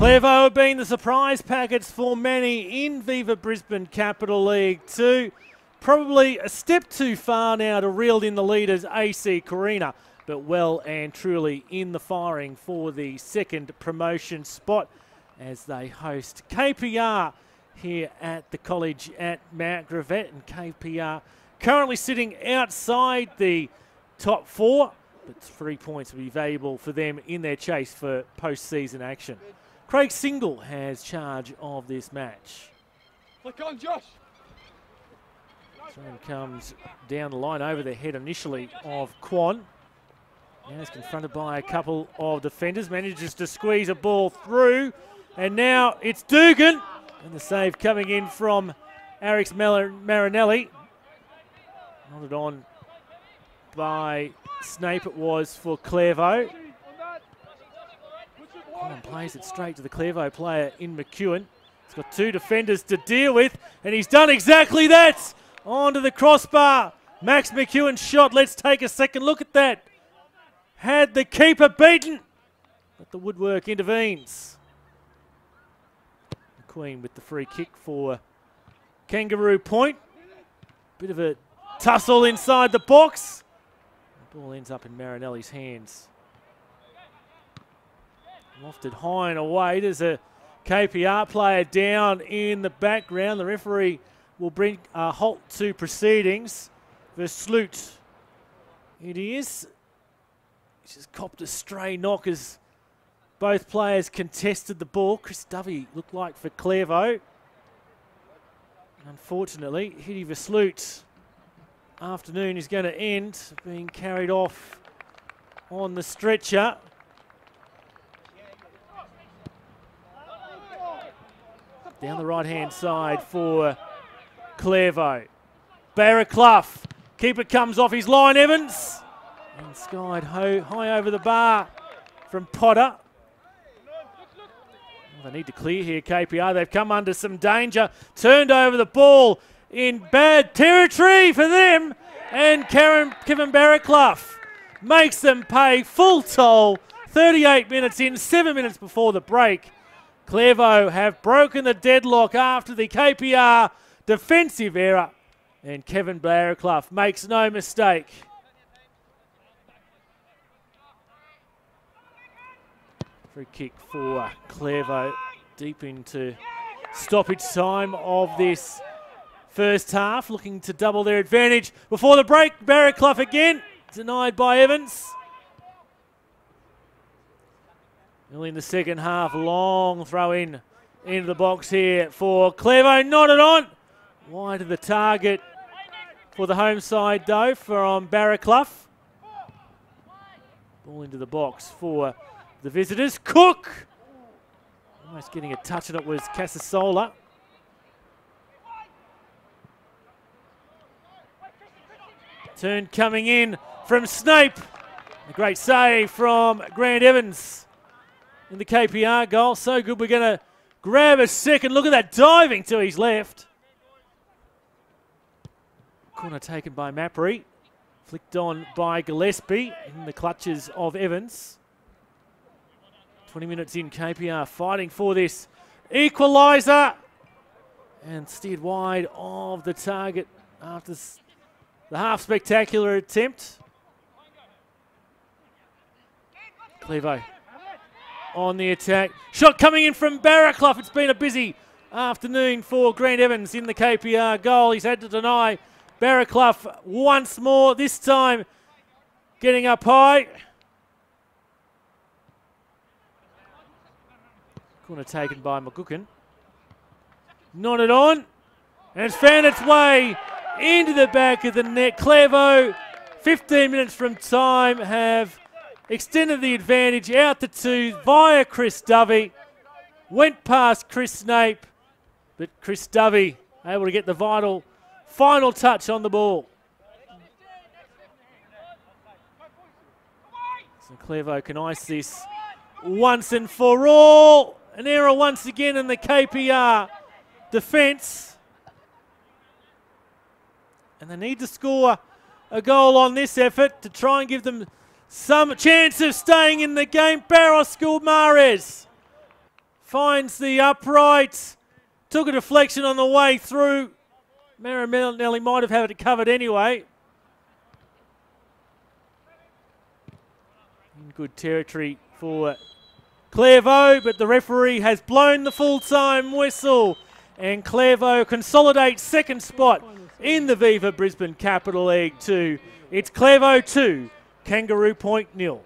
Clairvaux have been the surprise package for many in Viva Brisbane Capital League 2. Probably a step too far now to reel in the leaders AC Carina, but well and truly in the firing for the second promotion spot as they host KPR here at the college at Mount Gravatt. And KPR currently sitting outside the top four, but three points will be valuable for them in their chase for postseason action. Craig Single has charge of this match. Click on, Josh. Thrown comes down the line over the head initially of Quan. Now he's confronted by a couple of defenders, manages to squeeze a ball through, and now it's Dugan. And the save coming in from Arix Marinelli. Nodded on by Snape it was for Clairvaux. Plays it straight to the Clairvaux player in McEwen. He's got two defenders to deal with, and he's done exactly that. Onto the crossbar. Max McEwen's shot. Let's take a second look at that. Had the keeper beaten, but the woodwork intervenes. Queen with the free kick for Kangaroo Point. Bit of a tussle inside the box. The ball ends up in Marinelli's hands. Lofted high and away. There's a KPR player down in the background. The referee will bring a halt to proceedings. Versloot. It is. He's just copped a stray knock as both players contested the ball. Chris Dovey looked like for Clairvaux. Unfortunately, Hitty Versloot afternoon is going to end being carried off on the stretcher. Down the right-hand side for Clairvaux. Barraclough. Keeper comes off his line, Evans. And skied high over the bar from Potter. Well, they need to clear here, KPR. They've come under some danger. Turned over the ball in bad territory for them. And Karen, Kevin Barraclough makes them pay full toll. 38 minutes in, seven minutes before the break. Clairvaux have broken the deadlock after the KPR defensive error. And Kevin Barraclough makes no mistake. Free kick for Clairvaux deep into stoppage time of this first half, looking to double their advantage. Before the break, Barraclough again, denied by Evans. In the second half, long throw in into the box here for Clairvaux. Nodded on. Wide of the target for the home side, though, from Barraclough. Ball into the box for the visitors. Cook! Almost getting a touch, and it was Casasola. Turn coming in from Snape. A great save from Grant Evans in the KPR goal. So good, we're going to grab a second. Look at that diving to his left. Corner taken by Mappery. Flicked on by Gillespie in the clutches of Evans. 20 minutes in, KPR fighting for this equaliser. And steered wide of the target after the half spectacular attempt. Clairvaux on the attack. Shot coming in from Barraclough. It's been a busy afternoon for Grant Evans in the KPR goal. He's had to deny Barraclough once more, this time getting up high. Corner taken by McGuckin. Nodded on. And it's found its way into the back of the net. Clairvaux, 15 minutes from time, have extended the advantage out to two via Chris Dovey. Went past Chris Snape, but Chris Dovey able to get the vital final touch on the ball. So Clairvaux can ice this once and for all. An error once again in the KPR defence. And they need to score a goal on this effort to try and give them some chance of staying in the game. Barros Guimarães finds the upright. Took a deflection on the way through. Marinelli might have had it covered anyway. In good territory for Clairvaux, but the referee has blown the full-time whistle. And Clairvaux consolidates second spot in the Viva Brisbane Capital League 2. It's Clairvaux 2, Kangaroo Point nil.